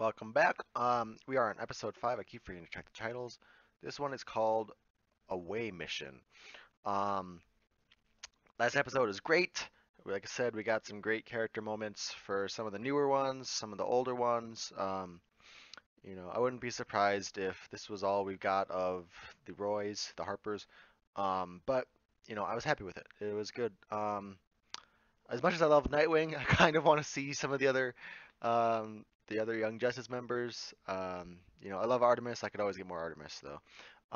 Welcome back. Um, we are on episode five. I keep forgetting to check the titles. This one is called Away Mission. Um, last episode is great. Like I said, we got some great character moments for some of the newer ones, some of the older ones. Um, you know, I wouldn't be surprised if this was all we got of the Roys, the Harpers. Um, but you know, I was happy with it. It was good. Um, as much as I love Nightwing, I kind of want to see some of the other um, the other Young Justice members. Um, you know, I love Artemis. I could always get more Artemis though.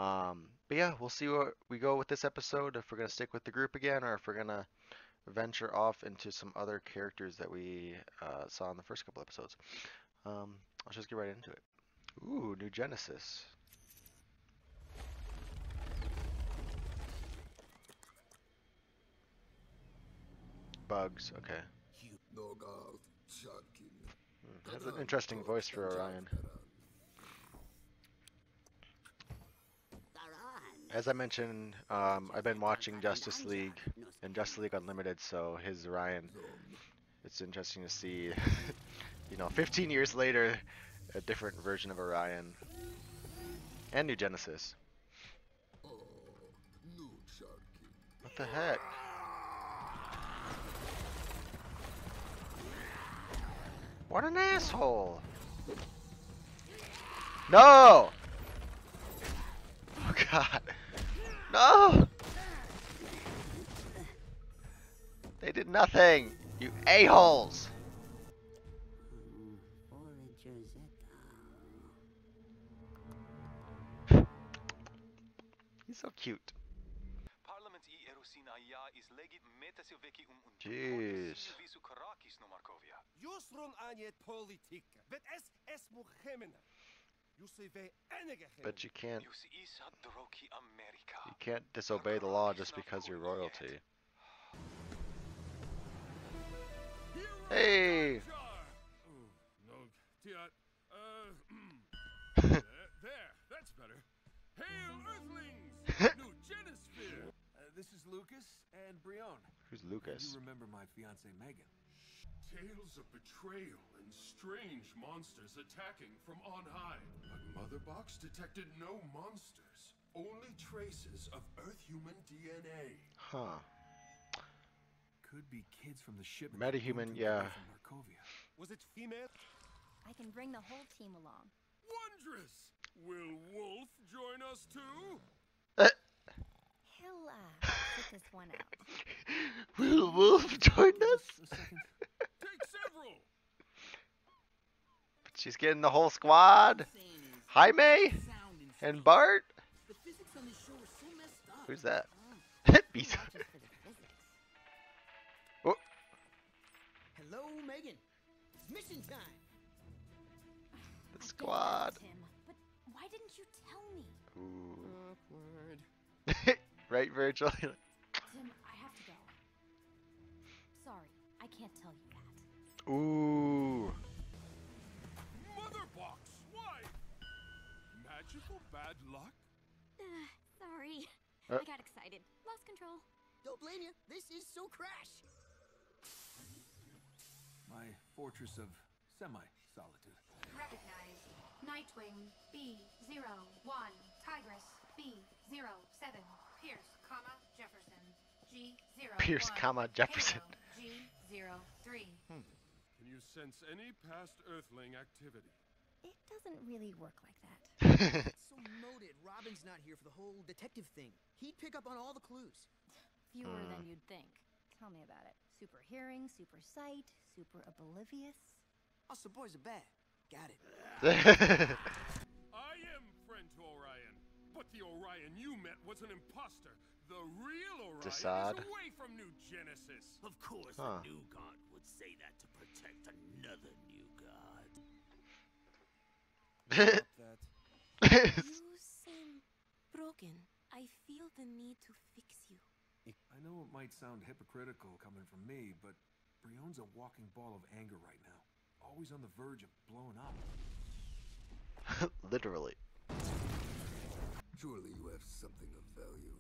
Um, but yeah, we'll see where we go with this episode. If we're gonna stick with the group again, or if we're gonna venture off into some other characters that we uh, saw in the first couple episodes. Um, let's just get right into it. Ooh, New Genesis. Bugs. Okay. Has an interesting voice for Orion. As I mentioned, um, I've been watching Justice League and Justice League Unlimited, so his Orion. It's interesting to see, you know, 15 years later, a different version of Orion. And New Genesis. What the heck? What an asshole! No! Oh god. No! They did nothing! You a-holes! He's so cute. Parlament i Erusinaia is legit metasilveki um und Jeez. visu karakis no Markovia. Yusrun aniet politika, bet es es muhemena. Yusive But you can't Jus isa droki America. you can't disobey the law just because you're royalty. Hey! No, Tiat. Uh, there, there, that's better. Hail, Earthlings! New Genosphere! Uh, this is Lucas and Brion. Who's You remember my fiance Megan. Tales of betrayal and strange monsters attacking from on high. But Mother Box detected no monsters, only traces of Earth-human DNA. Huh. Could be kids from the ship. Metahuman, yeah. From Markovia. Was it female? I can bring the whole team along. Wondrous! Will Wolf join us too? Uh, He'll uh, sit this one out. Will Wolf join us? Just. Take several! She's getting the whole squad. Jaime and Bart. Who's that? Bisa. Not just for the physics. Hello, Megan. It's mission time. The I squad. that, Tim, but why didn't you tell me? Ooh. Awkward. right, Virgil? Tim, I have to go. Sorry, I can't tell you that. Ooh. Mother Box, why? Magical bad luck? Uh, sorry. Uh. I got excited. Lost control. Don't blame you. This is so crash. My fortress of semi-solitude. Recognized. Nightwing B01, Tigress B07, Pierce, comma, Jefferson. G03. Can you sense any past Earthling activity? It doesn't really work like that. So noted. Robin's not here for the whole detective thing. He'd pick up on all the clues. Fewer Hmm. than you'd think. Tell me about it. Super hearing, super sight, super oblivious. Us the boys are bad. Got it. I am friend to Orion, but the Orion you met was an imposter. The real Orion is away from New Genesis. Of course, Huh. a new god would say that to protect another new god. that. You seem broken. I feel the need to fix you. I know it might sound hypocritical coming from me, but Brion's a walking ball of anger right now. Always on the verge of blowing up. Literally. Surely you have something of value.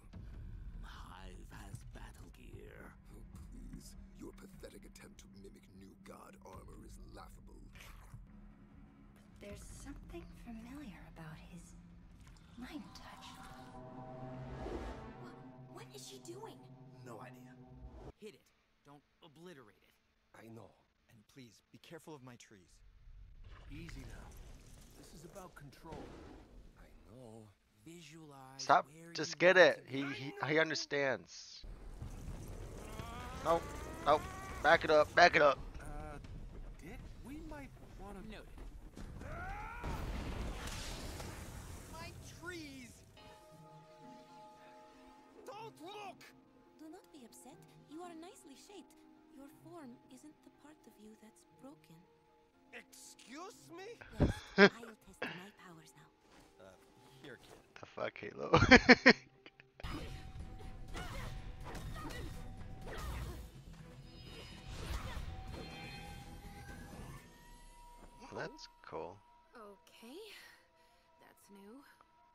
Hive has battle gear. Oh, please. Your pathetic attempt to mimic new god armor is laughable. There's something familiar about his mind touch. What is she doing? No idea. Hit it. Don't obliterate it. I know. And please, be careful of my trees. Easy now. This is about control. I know. Visualize. Stop. where Just you get it. He he he understands. Nope. Nope. Back it up. Back it up. Uh, Dick, we might want to. Noted. My trees! Don't look! Do not be upset. You are nicely shaped. Your form isn't the part of you that's broken. Excuse me? Yes, I'll test my powers now. Uh, here, kid. The fuck, Halo. Okay. That's new.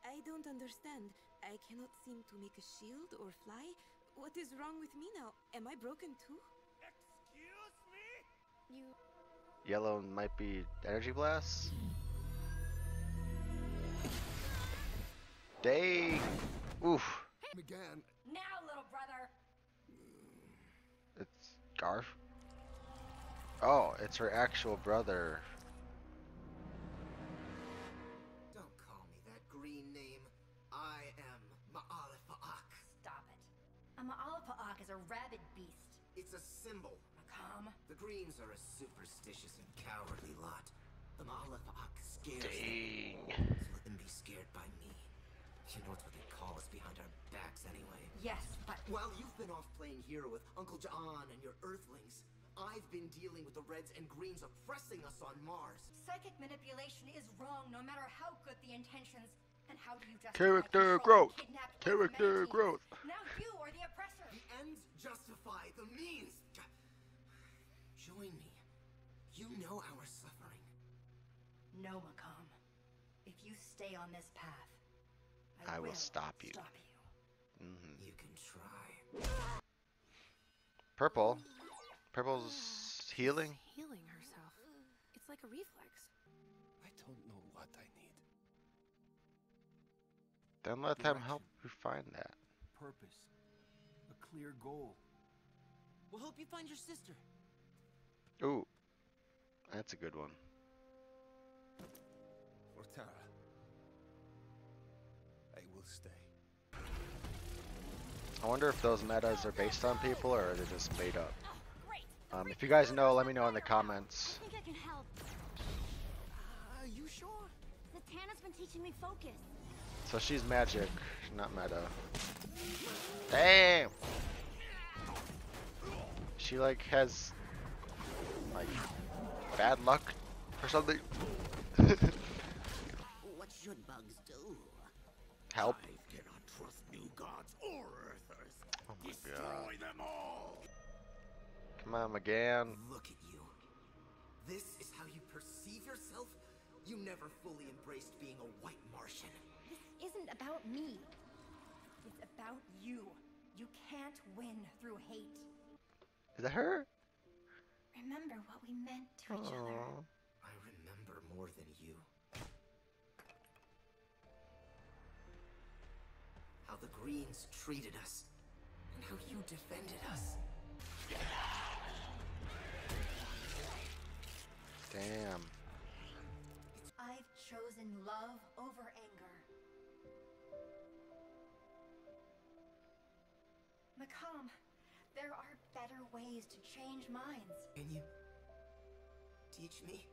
I don't understand. I cannot seem to make a shield or fly. What is wrong with me now? Am I broken too? Excuse me? You. Yellow might be energy blast. Dang. Oof. Again. Now, little brother. It's Garf. Oh, it's her actual brother. Ma'alefa'ak is a rabid beast. It's a symbol. M'comm. The Greens are a superstitious and cowardly lot. The Ma'alefa'ak scares Dang. them. So let them be scared by me. You know it's what they call us behind our backs anyway. Yes, but While you've been off playing hero with Uncle John and your Earthlings, I've been dealing with the Reds and Greens oppressing us on Mars. psychic manipulation is wrong no matter how good the intentions. And how do you justify Character growth. Character growth. Now you are the oppressor. The ends justify the means. Join me. You know our suffering. No, M'comm. If you stay on this path, I will stop you. Stop you. hmm You can try. Purple. Purple's healing. Healing herself. It's like a reflex. I don't know what I need. Then let them help you find that. Purpose. A clear goal. We'll help you find your sister. Ooh. That's a good one. For Tara. I will stay. I wonder if those metas are based on people or are they just made up. Oh. Um, if you guys know, let me know in the comments. I think I can help. Are you sure? Zatanna's been teaching me focus. So she's magic, not meta. Damn! She like has like bad luck or something. What should bugs do? Help. I cannot trust new gods or earthers. Oh my Destroy god. them all! Come on, M'gann. Look at you. This is how you perceive yourself? You never fully embraced being a white Martian. This isn't about me. It's about you. You can't win through hate. Is that her? Remember what we meant to each other. I remember more than you. How the Greens treated us, and how you defended us. Damn. I've chosen love over anger. M'comm, there are better ways to change minds. Can you teach me?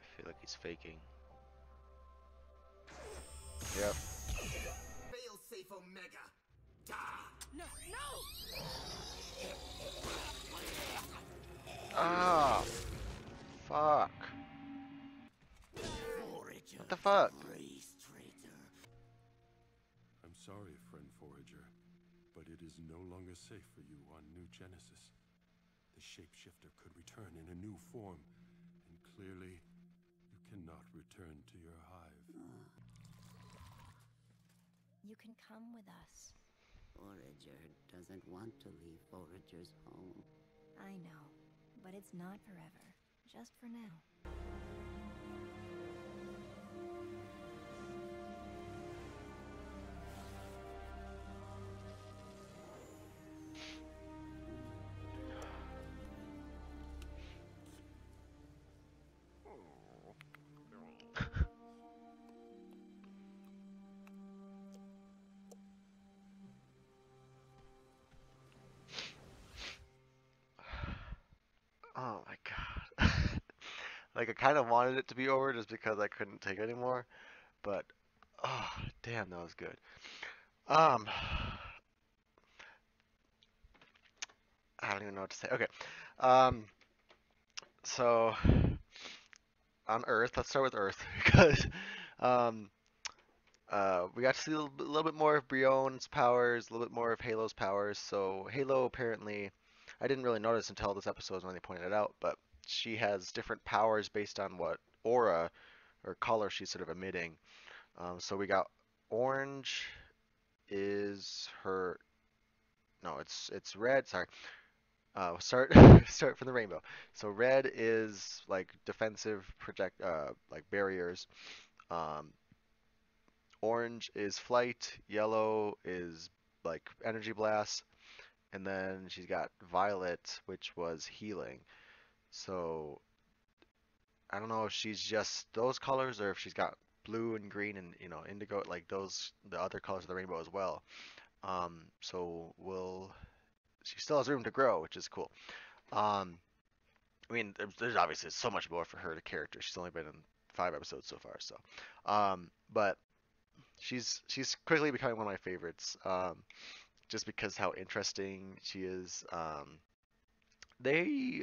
I feel like he's faking. Yep. Fail safe Omega. Da! No, no! Ah. Fuck. What the fuck? no longer safe for you on New Genesis. The shapeshifter could return in a new form, and clearly, you cannot return to your hive. You can come with us. Forager doesn't want to leave Forager's home. I know, but it's not forever. Just for now. Like I kind of wanted it to be over just because I couldn't take it anymore. But oh, damn, that was good. Um, I don't even know what to say. Okay. Um, so on Earth, let's start with Earth because um, uh, we got to see a little, bit- more of Brion's powers, a little bit more of Halo's powers. So Halo apparently, I didn't really notice until this episode when they pointed it out, but she has different powers based on what aura or color she's sort of emitting. Um, so we got orange is her no, it's it's red. Sorry. Uh, start start from the rainbow. So red is like defensive project uh like barriers. Um, orange is flight. Yellow is like energy blast, and then she's got violet, which was healing. So I don't know if she's just those colors or if she's got blue and green and you know indigo like those the other colors of the rainbow as well. Um, so we'll she still has room to grow, which is cool. Um, I mean, there's, obviously so much more for her to character. She's only been in five episodes so far, so um, but she's she's quickly becoming one of my favorites. Um, just because how interesting she is. Um, they,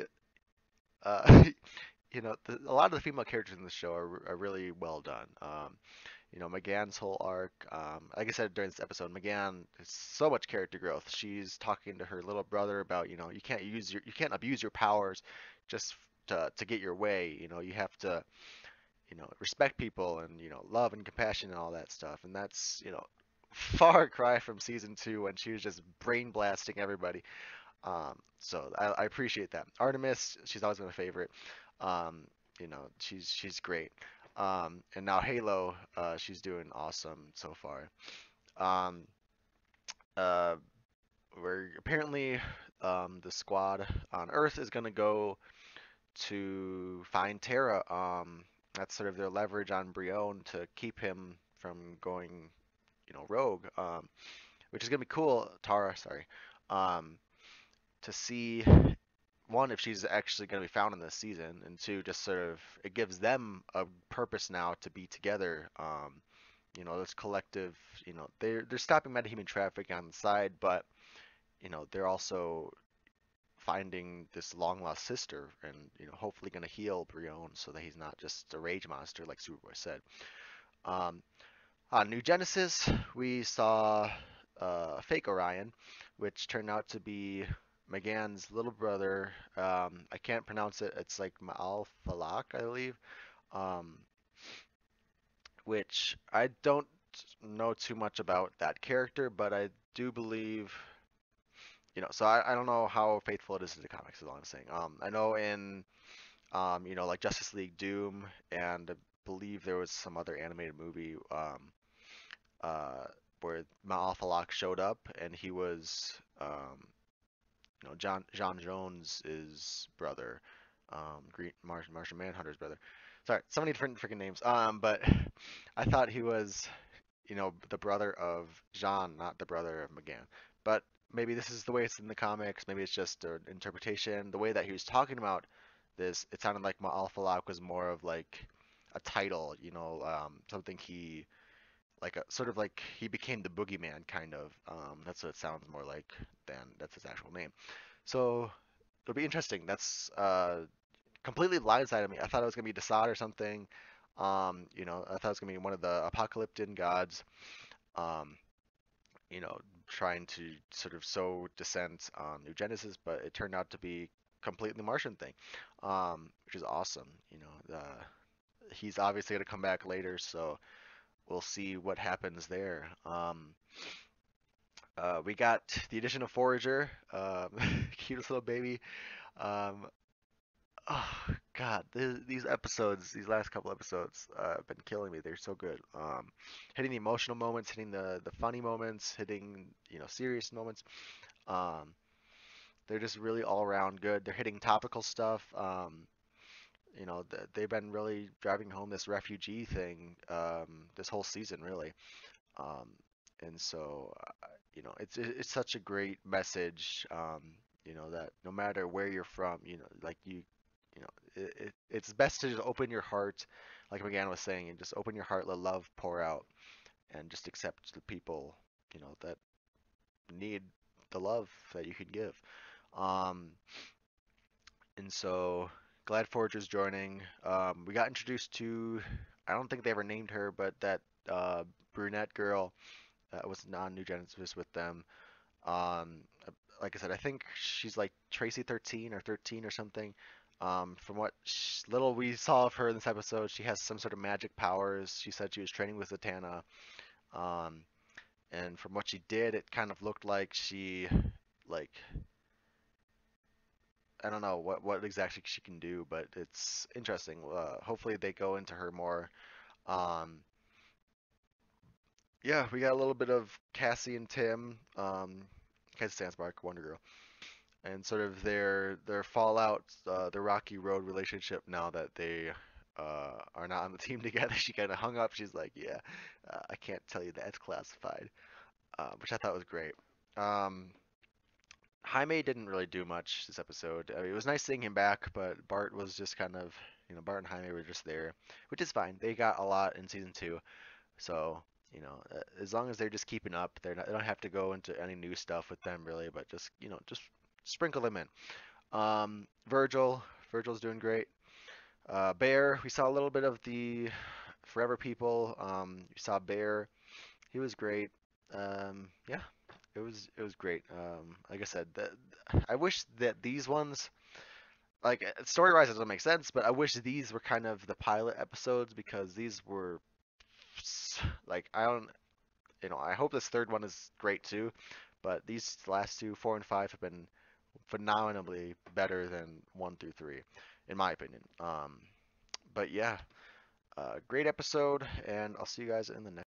uh, you know, the, a lot of the female characters in the show are, are really well done. Um, you know, M'gann's whole arc, um, like I said during this episode, McGann so much character growth. She's talking to her little brother about, you know, you can't use your, you can't abuse your powers just to, to get your way. You know, you have to, you know, respect people and, you know, love and compassion and all that stuff. And that's, you know, far cry from season two when she was just brain blasting everybody. Um, so I, I appreciate that. Artemis, she's always been a favorite. Um, you know, she's she's great. Um, and now Halo, uh, she's doing awesome so far. Um, uh, we're apparently um, the squad on Earth is gonna go to find Terra. Um, that's sort of their leverage on Brion to keep him from going, you know, rogue. Um, which is gonna be cool. Tara, sorry. Um, to see one if she's actually going to be found in this season, and two just sort of it gives them a purpose now to be together. Um, you know, this collective. You know, they're they're stopping metahuman trafficking on the side, but you know they're also finding this long lost sister, and you know hopefully going to heal Brion so that he's not just a rage monster like Superboy said. Um, on New Genesis, we saw uh, fake Orion, which turned out to be M'gann's little brother. Um, I can't pronounce it. It's like Ma'al Falak, I believe. Um, which I don't know too much about that character, but I do believe, you know, so I, I don't know how faithful it is to the comics, is all I'm saying. Um, I know in, um, you know, like Justice League Doom, and I believe there was some other animated movie, um, uh, where Ma'al Falak showed up, and he was, um, you know, John John Jones' is brother, um, Green Mar- Martian Manhunter's brother. Sorry, so many different freaking names. Um, but I thought he was, you know, the brother of Jean, not the brother of M'gann. But maybe this is the way it's in the comics. Maybe it's just an interpretation. The way that he was talking about this, it sounded like Ma'al Falak was more of like a title, you know, um, something he like a sort of like he became the boogeyman kind of um, that's what it sounds more like than that's his actual name. So it'll be interesting. That's uh, completely blindsided me. I thought it was going to be Desaad or something. Um, you know i thought it was going to be one of the apocalyptic gods um, you know trying to sort of sow dissent on new genesis but it turned out to be completely martian thing um, which is awesome you know he's obviously going to come back later so we'll see what happens there. Um, uh, we got the addition of Forager, um, cutest little baby. Um, oh God, th- these episodes, these last couple episodes, uh, have been killing me. They're so good. Um, hitting the emotional moments, hitting the the funny moments, hitting you know serious moments. Um, they're just really all around good. They're hitting topical stuff. Um, you know, they've been really driving home this refugee thing um, this whole season, really. Um, and so, uh, you know, it's it's such a great message. Um, you know that no matter where you're from, you know, like you, you know, it, it, it's best to just open your heart, like M'gann was saying, and just open your heart, let love pour out, and just accept the people, you know, that need the love that you can give. Um, and so glad Forager's joining. Um, we got introduced to, I don't think they ever named her, but that uh, brunette girl that was non New Genesis with them. Um, like I said, I think she's like Traci 13 or 13 or something. Um, from what little we saw of her in this episode, she has some sort of magic powers. She said she was training with Zatanna. Um, and from what she did, it kind of looked like she, like, I don't know what what exactly she can do, but it's interesting. Uh, hopefully they go into her more. Um, yeah, we got a little bit of Cassie and Tim, um, Cassie Sandsmark, Wonder Girl, and sort of their their fallout, uh, the rocky road relationship now that they uh, are not on the team together. She kind of hung up. She's like, "Yeah, uh, I can't tell you that's classified," uh, which I thought was great. Um, Jaime didn't really do much this episode. I mean, it was nice seeing him back, but Bart was just kind of, you know, Bart and Jaime were just there, which is fine. They got a lot in season two, so you know, as long as they're just keeping up, they're not, they don't have to go into any new stuff with them really, but just you know, just sprinkle them in. Um, Virgil, Virgil's doing great. Uh, Bear, we saw a little bit of the Forever People. Um, we saw Bear, he was great. Um, yeah, it was it was great. Um, like I said, that I wish that these ones, like story wise, doesn't make sense, but I wish these were kind of the pilot episodes because these were like I don't, you know, I hope this third one is great too, but these last two, four and five, have been phenomenally better than one through three, in my opinion. Um, but yeah, uh, great episode, and I'll see you guys in the next.